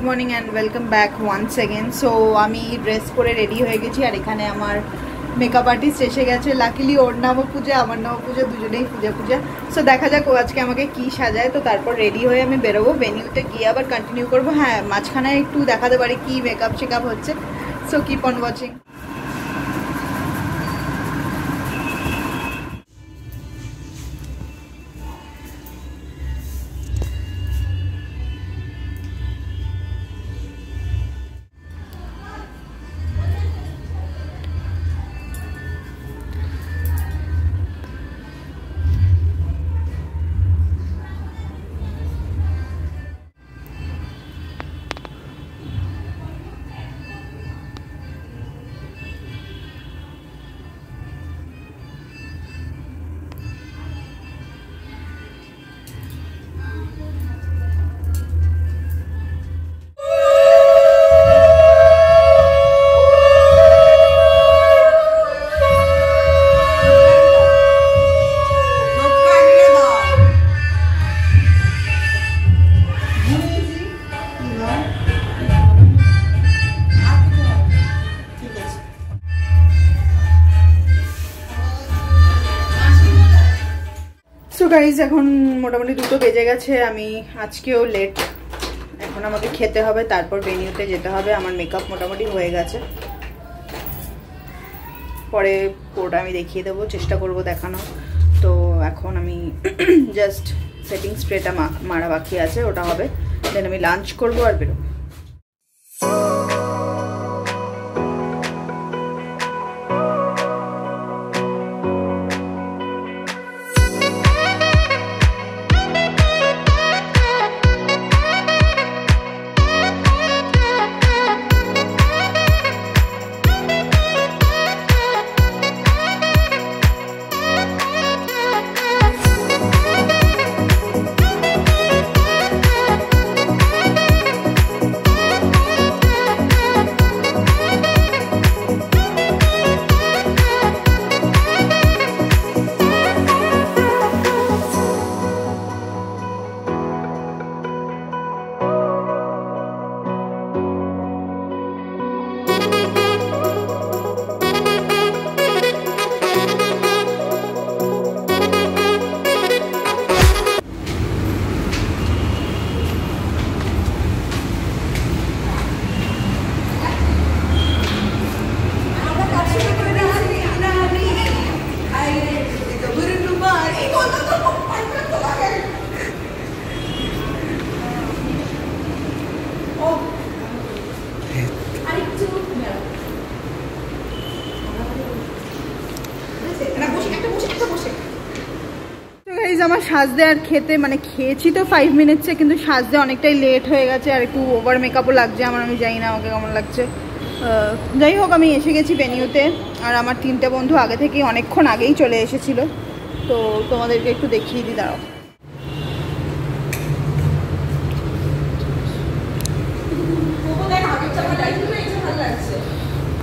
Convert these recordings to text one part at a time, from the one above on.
Good morning and welcome back once second so আমি dress করে ready হয়ে গেছি আর এখানে আমার মেকআপ আর্টিস্ট এসে গেছে। লাকিলি ওর নামও পূজা, আমার নামও পূজা, দুজনেই পূজা পূজা। সো দেখা যাক ও আজকে আমাকে কি সাজায়। তো তারপর রেডি হয়ে আমি বেরোবো। ভেনিউতে গিয়ে আবার কন্টিনিউ করব। হ্যাঁ মাঝখানে একটু দেখাতে পারি কি মেকআপ শেকআপ হচ্ছে। So keep on watching guys এখন মোটামুটি দুটো বেজে গেছে, আমি আজকেও লেট এখন আমাকে খেতে হবে, তারপর ভেনিউতে যেতে হবে, আমার মেকআপ মোটামুটি হয়ে গেছে। পরে পুরোটা আমি দেখিয়ে দেবো, চেষ্টা করব দেখানো। তো এখন আমি জাস্ট সেটিং স্প্রেটা মারা বাকি আছে, ওটা হবে। দেন আমি লাঞ্চ করব আর বেরোবো। সাজতে আর খেতে মানে খেয়েছি তো ফাইভ মিনিটসে কিন্তু সাজতে অনেকটাই লেট হয়ে গেছে আর একটু ওভার মেকআপও লাগছে আমার, আমি জানি না আমাকে কেমন লাগছে। যাই হোক, আমি এসে গেছি ভেনিউতে আর আমার তিনটে বন্ধু আগে থেকেই অনেকক্ষণ আগেই চলে এসেছিল। তো তোমাদেরকে একটু দেখিয়ে দিই, দাঁড়াও।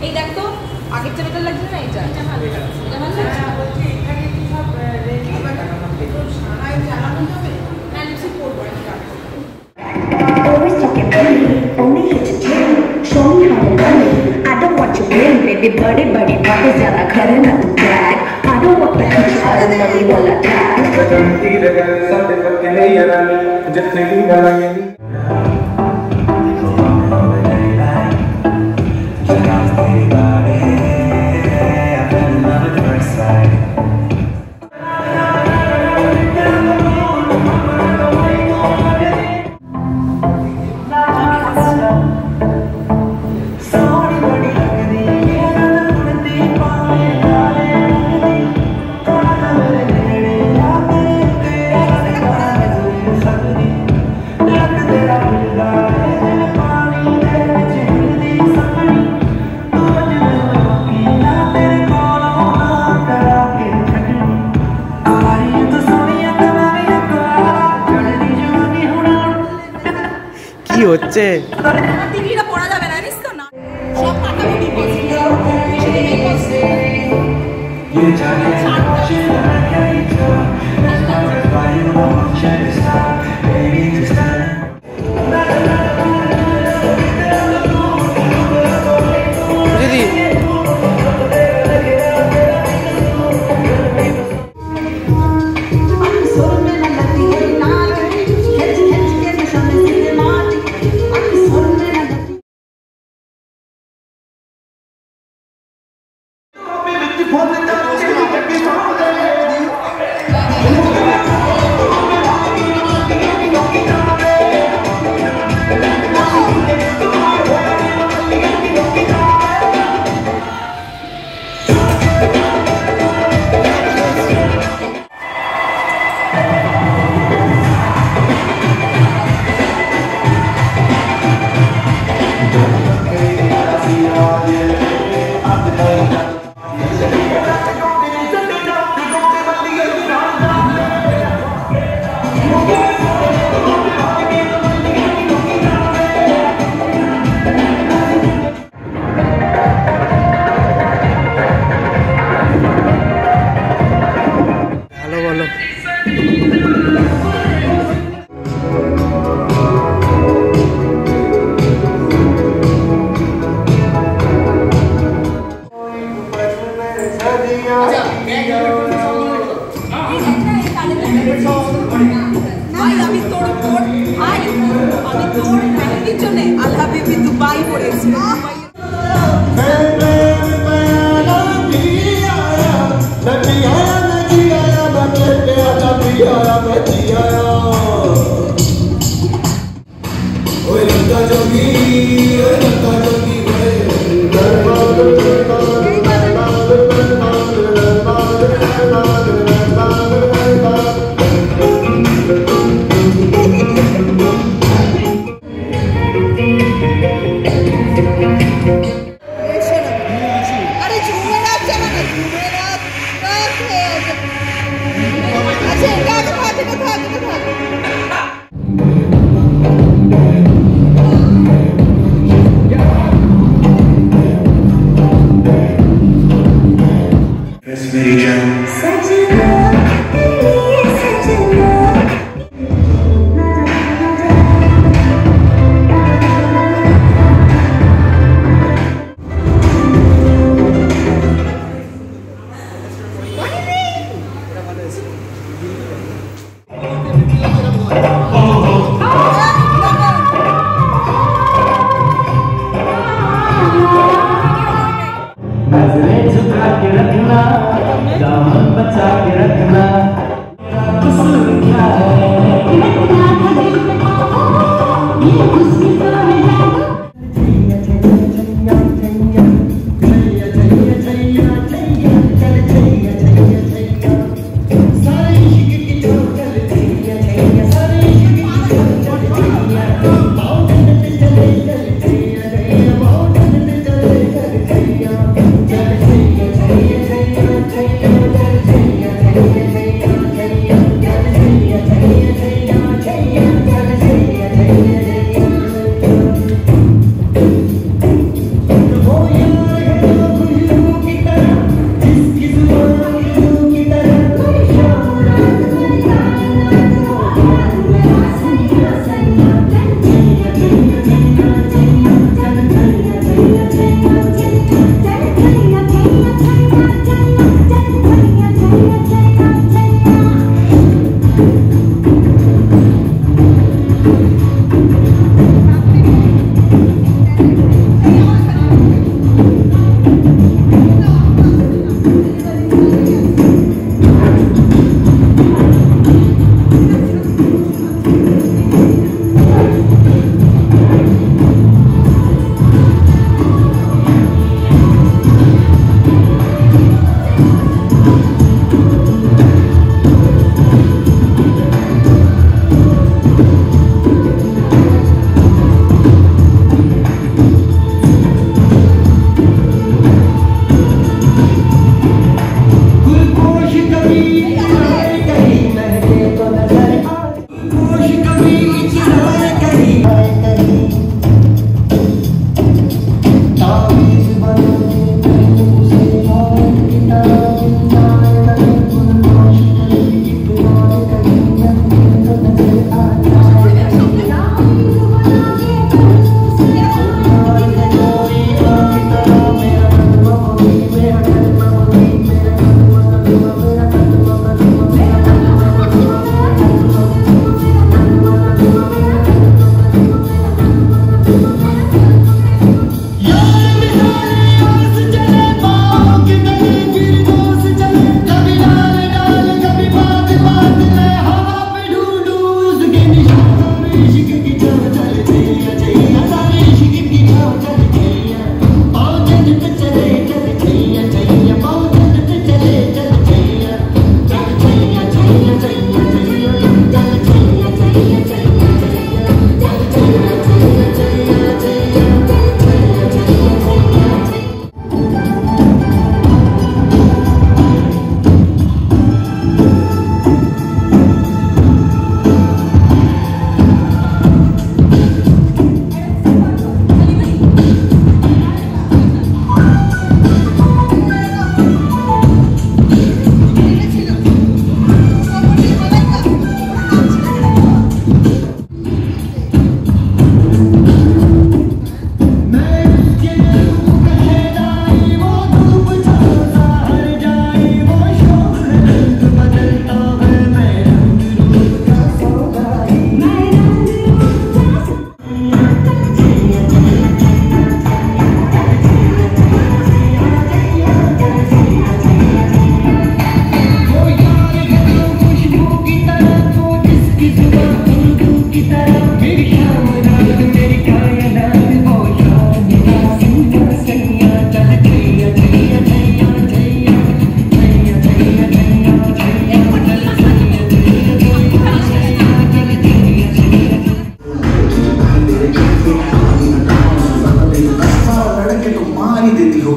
এই দেখ, আগের চাবিটা লাগছে না, এইটা? এটা ভালো লাগছে? बेबी बड़े बड़े बातें ज़्यादा करे ना तू बैग आरो वो पहले सारे मम्मी वाला टैग बदलती रहे सारे पक्के है यानी जितने भी वाला यानी Italian.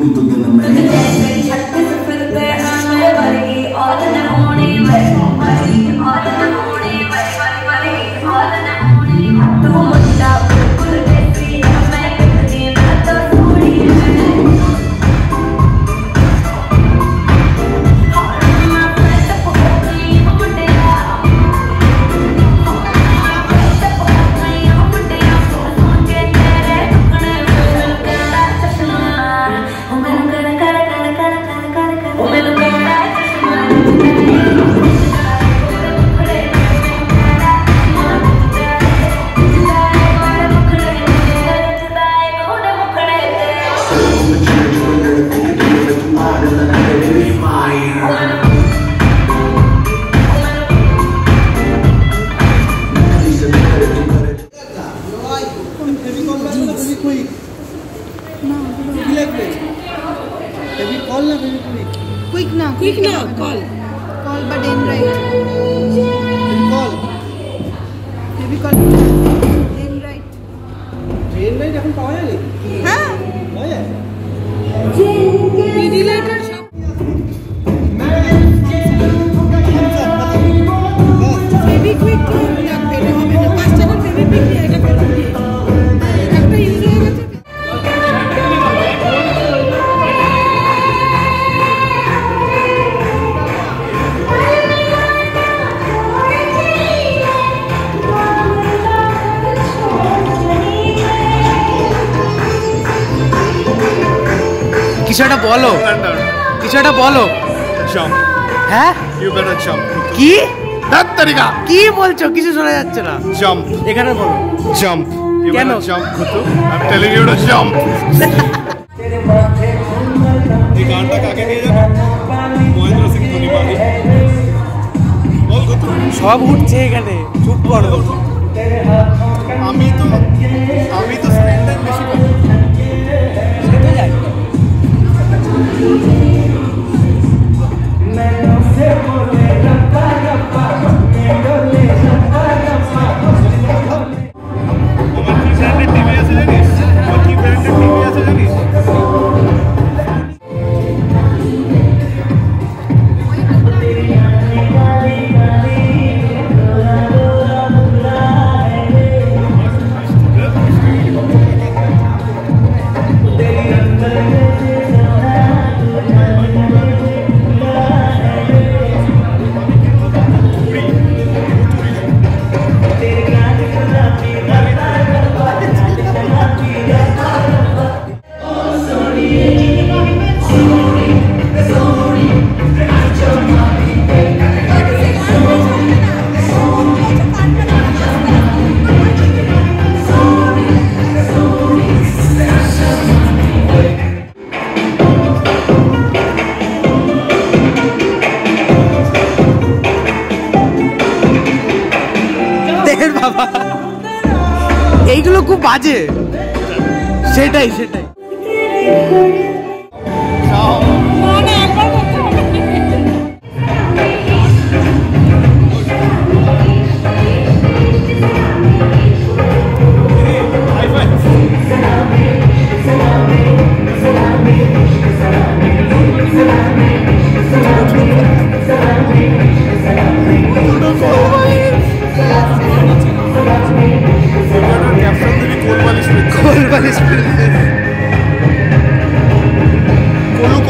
ditutup. Quick কি লাগবে? বেবি কল না বেবি কুইক কুইক না কুইক না কল কল বা then right call baby call then right train ride এখন পাওয়া যায় হ্যাঁ। পাওয়া যায় বলো। কিছু একটা বলো। Jump. হ্যাঁ? Better jump. কি? কি বলছো? কিছু শোনা যাচ্ছে না। Jump. এখানে বলো. You কেন? এই গানটা কাকে নিয়ে যাবে? মহেন্দ্র সিং ধোনি বাড়ি বল কুতু সব উঠছে এখানে। চুপ করো। আমি তো বাজে। সেটাই সেটাই।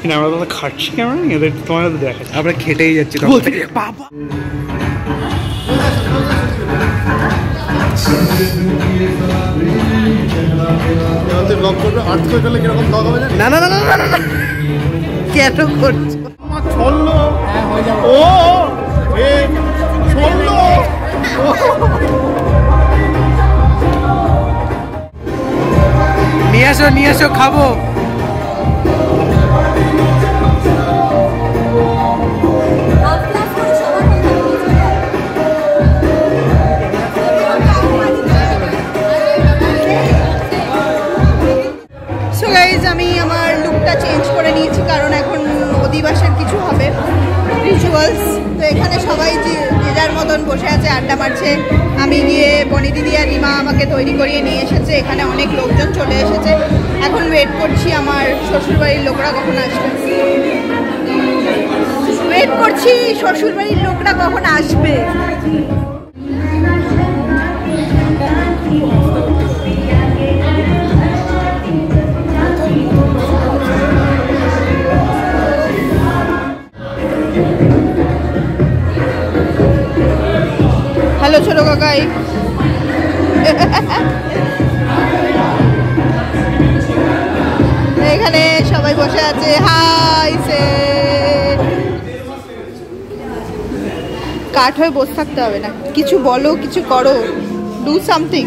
কিন্তু আমরা তোমরা খাচ্ছি কেমন এদের তোমার দেখা আমরা খেটেই যাচ্ছি বলতে বাবা। না না না না না, না কেন করছ? ও নিয়ে আসো নিয়ে আসো খাব। দিদি আর রিমা আমাকে তৈরি করিয়ে নিয়ে এসেছে। এখানে অনেক লোকজন চলে এসেছে। এখন ওয়েট করছি আমার শ্বশুরবাড়ির লোকরা কখন আসবে। ওয়েট করছি শ্বশুরবাড়ির লোকরা কখন আসবে। হ্যালো ছোট কাকাই। এখানে সবাই বসে আছে। হাই, সে। কাঠ হয়ে বসে থাকতে হবে না। কিছু বলো, কিছু করো। ডু সামথিং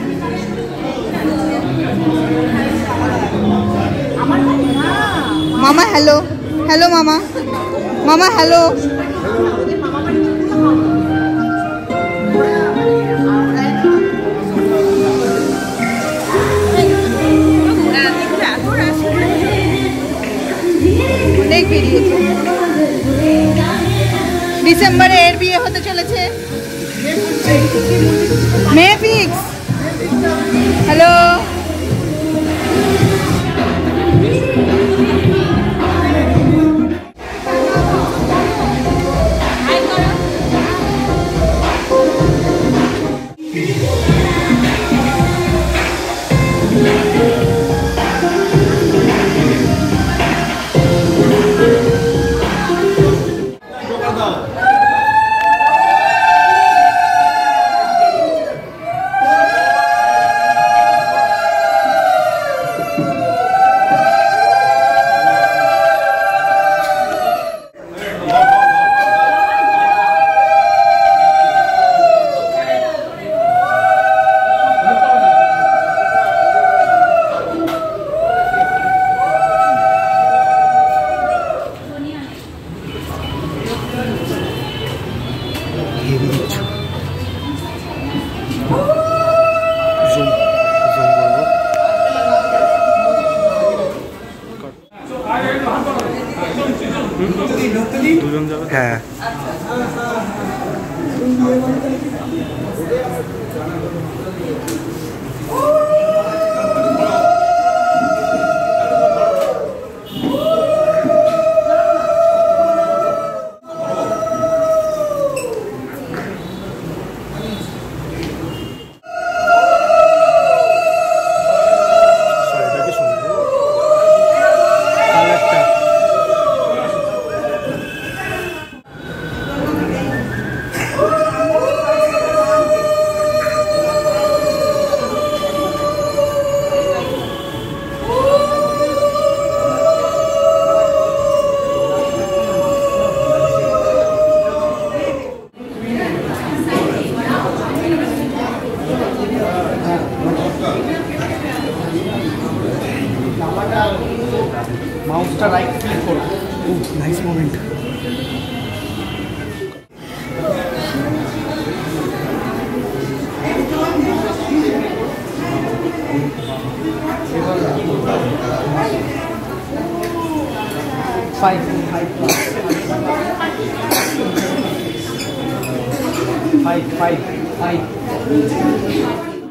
মামা হ্যালো হ্যালো মামা। মামা হ্যালো অনেক বেরিয়েছে। ডিসেম্বরে এর বিয়ে হতে চলেছে। মে fix hello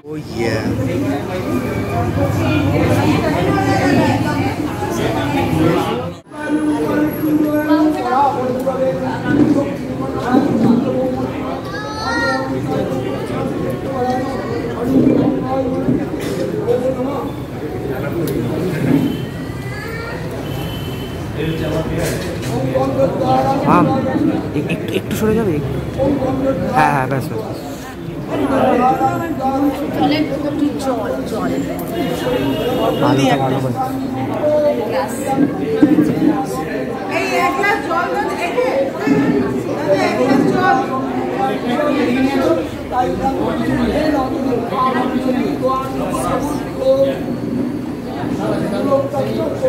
Oh yeah. Mum একটু একটু সরে যাবে হ্যাঁ হ্যাঁ ব্যাস ব্যাস ব্যাস। আলুটা ভালো করে এই এক গ্লাস জল দাও, এই যে, দাদা, এক গ্লাস জল। জলটা জলটা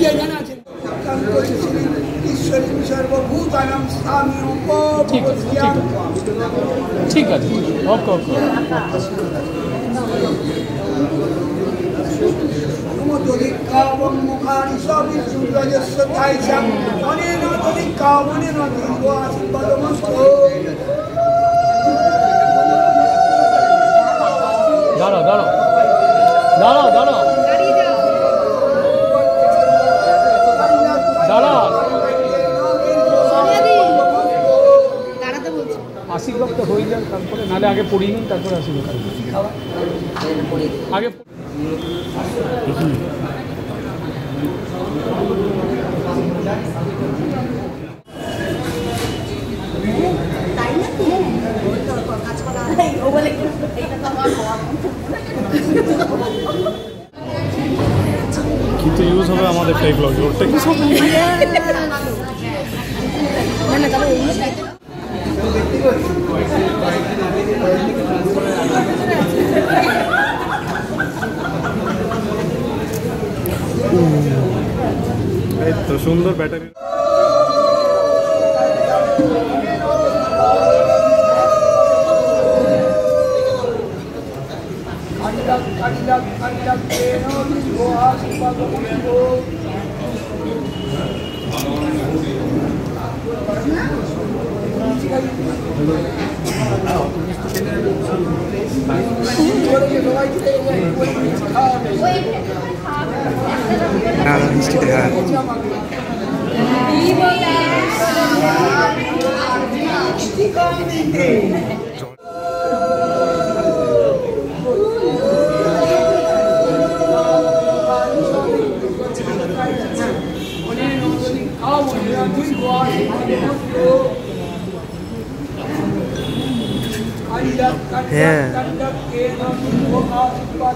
যে এখানে আছেন ঈশ্বরী সর্বভূতানাম স্বামী উপভূত্যাম ঠিক আছে ওকে ওকে। দাঁড়াও দাঁড়াও। দাঁড়াও দাঁড়াও। আশীর্বাদ তো হয়ে যান তারপরে নাহলে আগে পড়িয়ে নিন তারপরে আশীর্বাদ আগে কিন্তু ইউজ হবে আমাদের টাইপ ওরটা কি তো সুন্দর ব্যাটারি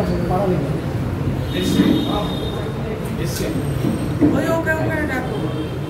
값을 말하는 거예요. 예스. 예스. 어요 강물라고.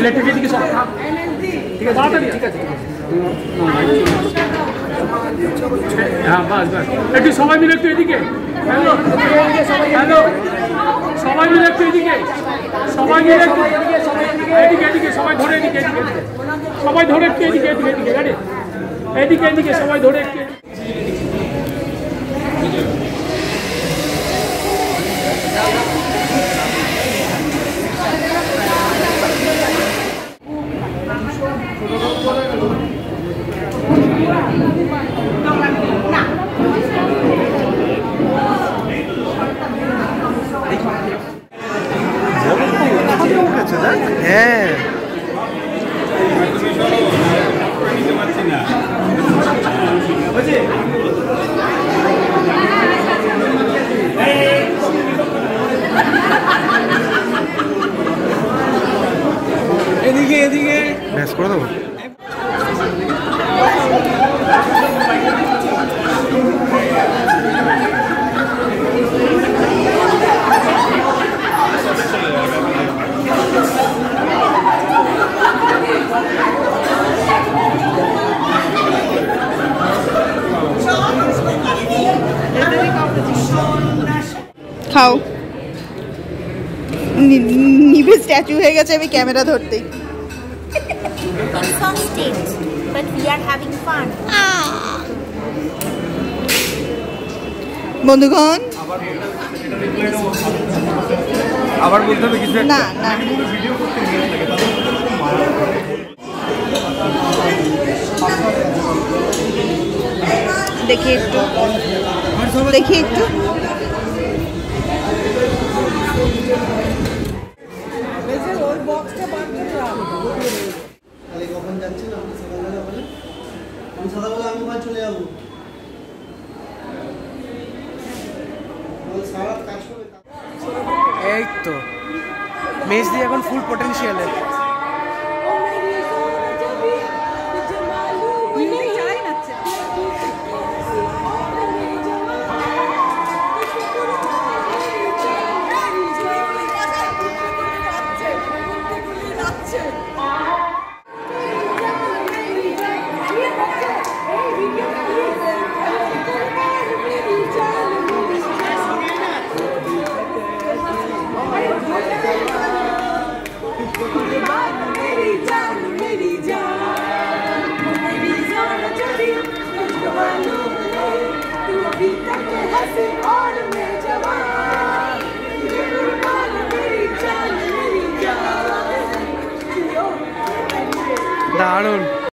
ইলেকট্রিক এদিকে সব ঠিক আছে ঠিক আছে হ্যাঁ বাস বাস। একটু সবাই মিলে একটু এদিকে। হ্যালো হ্যালো, সবাই মিলে একটু এদিকে। সবাই মিলে একটু এদিকে এদিকে, সবাই ধরে এদিকে এদিকে। সবাই ধরে একটু এদিকে এদিকে এদিকে এদিকে এদিকে, সবাই ধরে একটু হ্যাঁ। এদিকে এদিকে। ব্যাস করে দেবো। খাও। নি- নিভে স্ট্যাচু হয়ে গেছে আমি ক্যামেরা ধরতেই. বন্ধুগণ। আবার বলতে হবে কিছু না না। দেখি একটু। দেখি একটু। আমি সকালবেলা আমি ঘর চলে যাব। এই তো। মেস দিয়ে এখন ফুল পটেনশিয়ালে